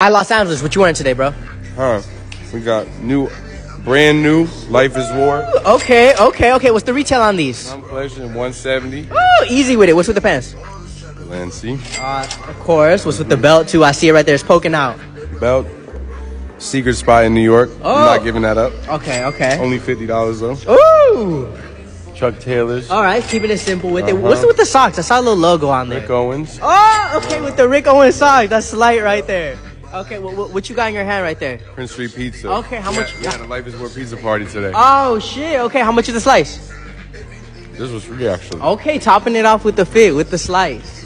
Hi, Los Angeles. What you wearing today, bro? Huh. We got new, brand new Life is Worth. Okay, okay, okay. What's the retail on these? Collection 170. Oh, easy with it. What's with the pants? Lancy. Uh, of course. What's with the belt too? I see it right there. It's poking out. Belt. Secret spot in New York. Oh. I'm not giving that up. Okay, okay. Only $50 though. Ooh. Chuck Taylor's. All right, keeping it simple with it. Uh-huh. What's with the socks? I saw a little logo on there. Rick Owens. Oh, okay, with the Rick Owens socks. That's light right there. Okay, what, what, what you got in your hand right there? Prince Street Pizza. Okay, how We much- Yeah, We had a Life is Worth pizza party today. Oh shit. Okay, how much is the slice? this was free actually. Okay, topping it off with the fit with the slice.